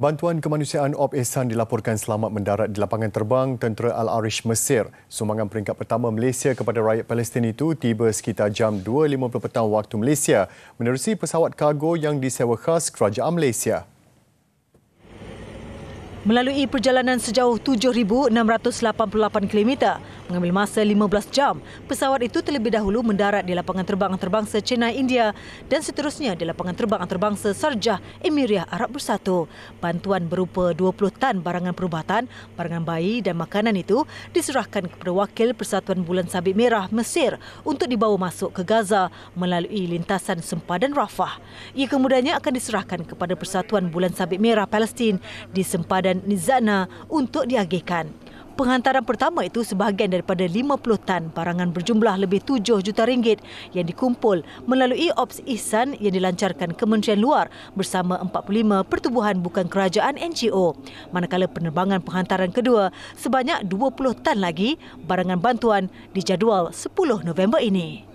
Bantuan kemanusiaan Op Ehsan dilaporkan selamat mendarat di lapangan terbang Tentera Al-Arish Mesir. Sumbangan peringkat pertama Malaysia kepada rakyat Palestin itu tiba sekitar jam 2.50 petang waktu Malaysia menerusi pesawat kargo yang disewa khas Kerajaan Malaysia. Melalui perjalanan sejauh 7,688 km, mengambil masa 15 jam, pesawat itu terlebih dahulu mendarat di lapangan terbang antarabangsa Chennai, India dan seterusnya di lapangan terbang antarabangsa Sarjah, Emiria Arab Bersatu. Bantuan berupa 20 tan barangan perubatan, barangan bayi dan makanan itu diserahkan kepada Wakil Persatuan Bulan Sabit Merah Mesir untuk dibawa masuk ke Gaza melalui lintasan sempadan Rafah. Ia kemudiannya akan diserahkan kepada Persatuan Bulan Sabit Merah Palestin di sempadan dan Nizana untuk diagihkan. Penghantaran pertama itu sebahagian daripada 50 tan barangan berjumlah lebih 7 juta ringgit yang dikumpul melalui Ops Ihsan yang dilancarkan Kementerian Luar bersama 45 pertubuhan bukan kerajaan NGO. Manakala penerbangan penghantaran kedua sebanyak 20 tan lagi barangan bantuan dijadual 10 November ini.